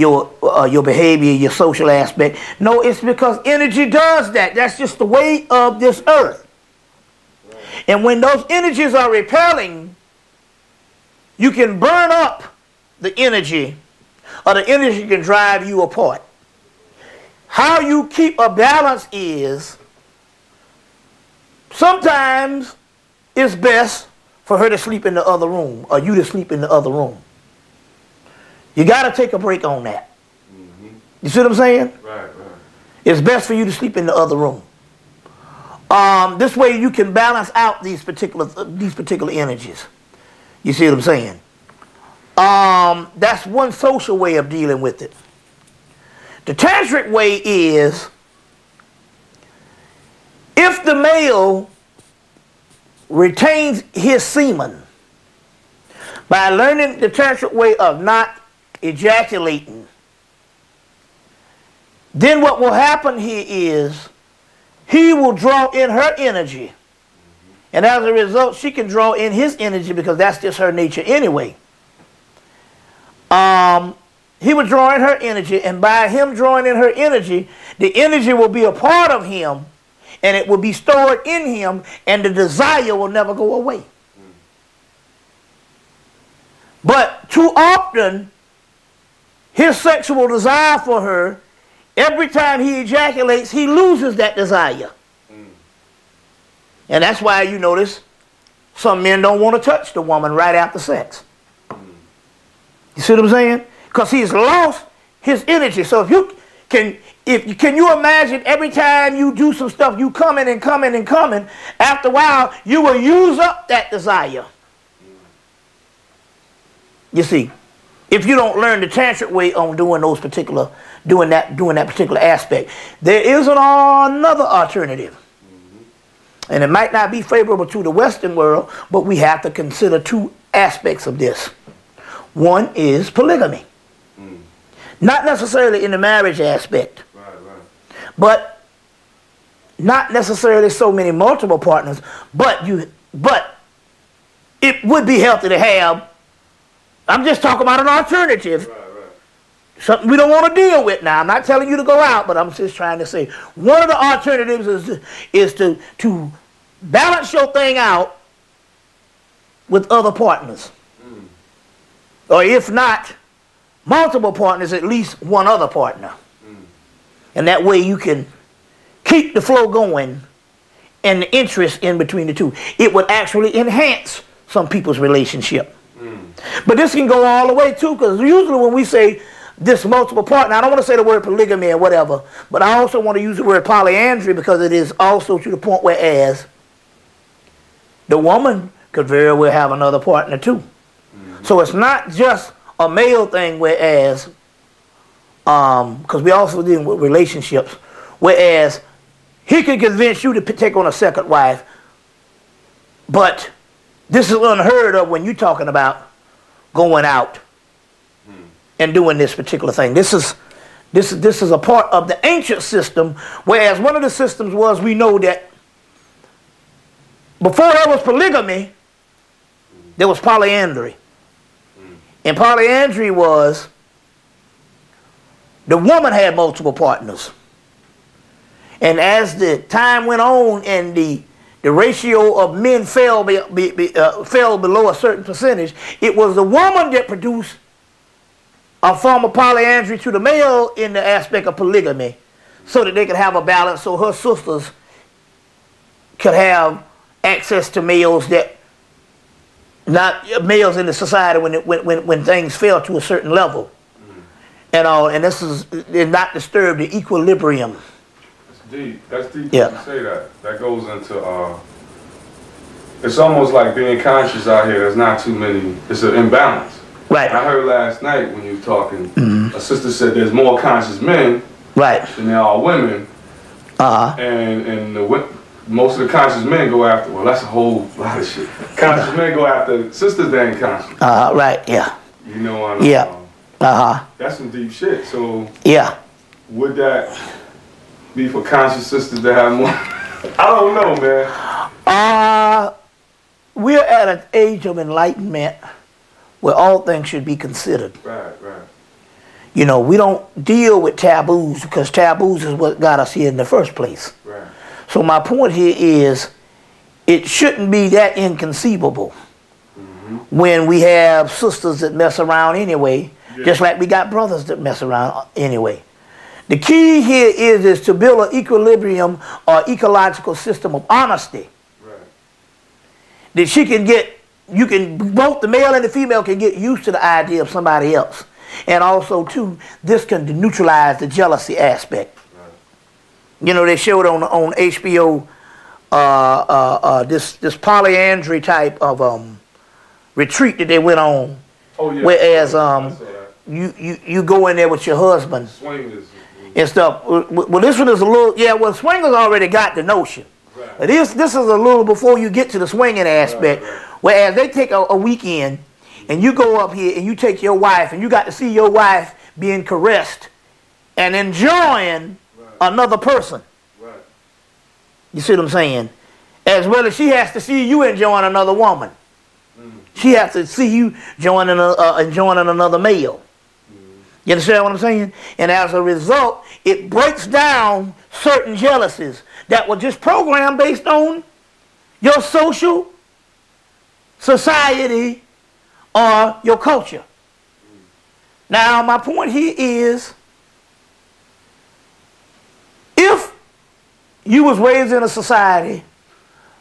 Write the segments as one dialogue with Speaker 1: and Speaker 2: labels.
Speaker 1: your uh, your behavior, your social aspect. No, it's because energy does that. That's just the way of this earth. And when those energies are repelling, you can burn up the energy, or the energy can drive you apart. How you keep a balance is sometimes it's best for her to sleep in the other room or you to sleep in the other room. You got to take a break on that. Mm-hmm. You see what I'm saying?
Speaker 2: Right, right.
Speaker 1: It's best for you to sleep in the other room. Um, this way you can balance out these particular these particular energies. You see what I'm saying? Um, that's one social way of dealing with it. The tantric way is if the male retains his semen by learning the tantric way of not ejaculating, then what will happen here is he will draw in her energy. And as a result, she can draw in his energy because that's just her nature anyway. Um, he will draw in her energy, and by him drawing in her energy, the energy will be a part of him, and it will be stored in him, and the desire will never go away. But too often, his sexual desire for her, every time he ejaculates, he loses that desire. Mm. And that's why you notice some men don't want to touch the woman right after sex. Mm. You see what I'm saying? Because he's lost his energy. So if you can, if you, can you imagine every time you do some stuff, you coming and coming and coming, after a while, you will use up that desire. You see if you don't learn the tantric way on doing those particular doing that doing that particular aspect there is an, another alternative mm-hmm. and it might not be favorable to the western world but we have to consider two aspects of this one is polygamy mm. not necessarily in the marriage aspect right, right. but not necessarily so many multiple partners but you but it would be healthy to have I'm just talking about an alternative. Right, right. Something we don't want to deal with now. I'm not telling you to go out, but I'm just trying to say one of the alternatives is, is to, to balance your thing out with other partners. Mm. Or if not, multiple partners, at least one other partner. Mm. And that way you can keep the flow going and the interest in between the two. It would actually enhance some people's relationship. But this can go all the way too, because usually when we say this multiple partner, I don't want to say the word polygamy or whatever, but I also want to use the word polyandry because it is also to the point where as the woman could very well have another partner too. Mm-hmm. So it's not just a male thing, whereas, um, because we also dealing with relationships, whereas he could convince you to take on a second wife, but this is unheard of when you're talking about going out and doing this particular thing. This is this is this is a part of the ancient system, whereas one of the systems was we know that before there was polygamy, there was polyandry. And polyandry was the woman had multiple partners. And as the time went on and the the ratio of men fell, be, be, uh, fell below a certain percentage, it was the woman that produced a form of polyandry to the male in the aspect of polygamy so that they could have a balance so her sisters could have access to males that not males in the society when, it, when, when, when things fell to a certain level. Mm. and all and this is did not disturb the equilibrium
Speaker 2: deep. That's deep. Yeah. You say that. That goes into. Uh, it's almost like being conscious out here. There's not too many. It's an imbalance.
Speaker 1: Right.
Speaker 2: I heard last night when you were talking. Mm-hmm. A sister said there's more conscious men.
Speaker 1: Right.
Speaker 2: Than there are women.
Speaker 1: Uh huh.
Speaker 2: And and the most of the conscious men go after. Well, that's a whole lot of shit. Conscious men go after sisters that ain't conscious.
Speaker 1: Uh huh. Right. Yeah.
Speaker 2: You know what?
Speaker 1: Yeah. Um, uh huh.
Speaker 2: That's some deep shit. So.
Speaker 1: Yeah.
Speaker 2: Would that be for conscious sisters to have more? I don't know, man.
Speaker 1: Uh, we're at an age of enlightenment where all things should be considered.
Speaker 2: Right, right.
Speaker 1: You know, we don't deal with taboos because taboos is what got us here in the first place.
Speaker 2: Right.
Speaker 1: So my point here is it shouldn't be that inconceivable mm-hmm. when we have sisters that mess around anyway, yeah. just like we got brothers that mess around anyway. The key here is, is to build an equilibrium or ecological system of honesty. Right. That she can get, you can, both the male and the female can get used to the idea of somebody else. And also, too, this can neutralize the jealousy aspect. Right. You know, they showed on on HBO uh, uh, uh, this this polyandry type of um, retreat that they went on.
Speaker 2: Oh yeah.
Speaker 1: Whereas um, you, you you go in there with your husband.
Speaker 2: Swingers
Speaker 1: and stuff. Well, this one is a little, yeah, well, swingers already got the notion. Right. This, this is a little before you get to the swinging aspect. Right, right. Whereas they take a, a, weekend and you go up here and you take your wife and you got to see your wife being caressed and enjoying another person. You see what I'm saying? As well as she has to see you enjoying another woman. Mm. She has to see you joining a, uh, enjoying another male. You understand what I'm saying? And as a result, it breaks down certain jealousies that were just programmed based on your social, society, or your culture. Now, my point here is if you was raised in a society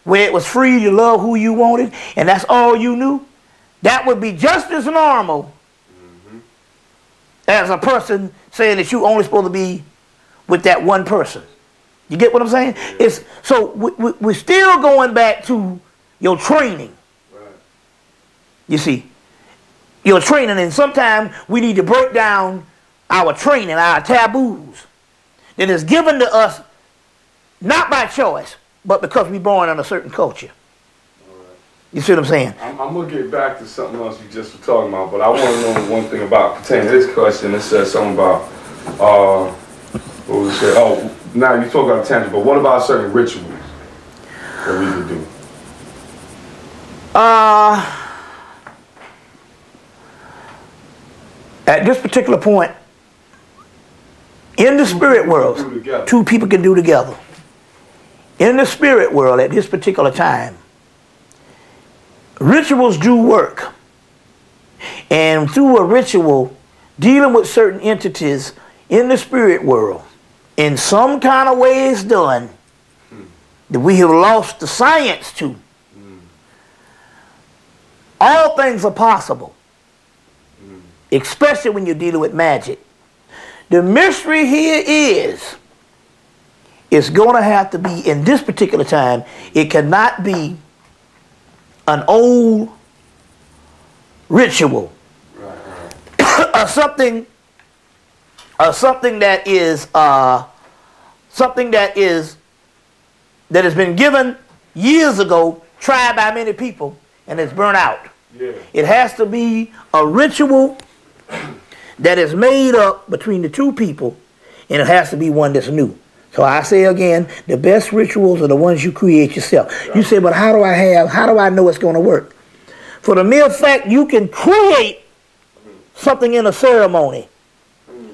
Speaker 1: where it was free to love who you wanted and that's all you knew, that would be just as normal as a person saying that you only supposed to be with that one person. You get what I'm saying? It's so we, we, we're still going back to your training. Right. You see, your training, and sometimes we need to break down our training, our taboos that is given to us not by choice, but because we're born in a certain culture. You see what I'm saying?
Speaker 2: I'm, I'm, gonna get back to something else you just were talking about, but I want to know one thing about pertaining to this question. It says something about uh, what was it? Say? Oh, now you talk about tangent, but what about certain rituals that we could do?
Speaker 1: Uh, at this particular point, in the spirit world, two people can do together. In the spirit world, at this particular time, rituals do work. And through a ritual, dealing with certain entities in the spirit world, in some kind of way is done that we have lost the science to. All things are possible, especially when you're dealing with magic. The mystery here is it's going to have to be, in this particular time, it cannot be an old ritual. Or something or something that is uh, something that is that has been given years ago tried by many people and it's burnt out. Yeah. it has to be a ritual that is made up between the two people and it has to be one that's new so I say again, the best rituals are the ones you create yourself. Right. You say, but how do I have, how do I know it's going to work? For the mere fact you can create something in a ceremony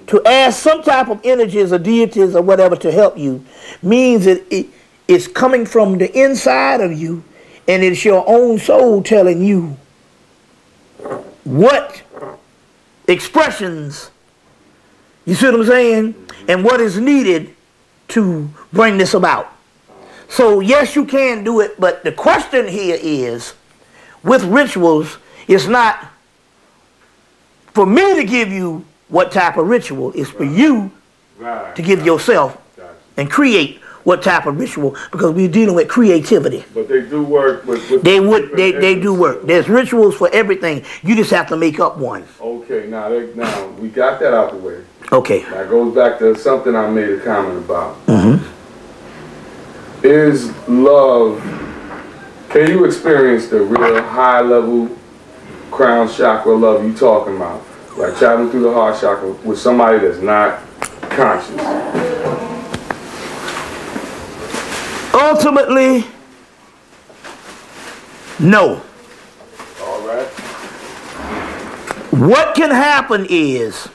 Speaker 1: to ask some type of energies or deities or whatever to help you means that it, it's coming from the inside of you and it's your own soul telling you what expressions, you see what I'm saying, and what is needed to bring this about. So yes, you can do it, but the question here is, with rituals, it's not for me to give you what type of ritual. It's for you to give yourself and create what type of ritual because we're dealing with creativity.
Speaker 2: But they do work with, with
Speaker 1: they would they, they do work. There's rituals for everything. You just have to make up one.
Speaker 2: Okay, now they, now we got that out the way.
Speaker 1: Okay.
Speaker 2: That goes back to something I made a comment about.
Speaker 1: Mm-hmm.
Speaker 2: Is love, can you experience the real high level crown chakra love you talking about? Like traveling through the heart chakra with somebody that's not conscious?
Speaker 1: Ultimately, no.
Speaker 2: All right.
Speaker 1: What can happen is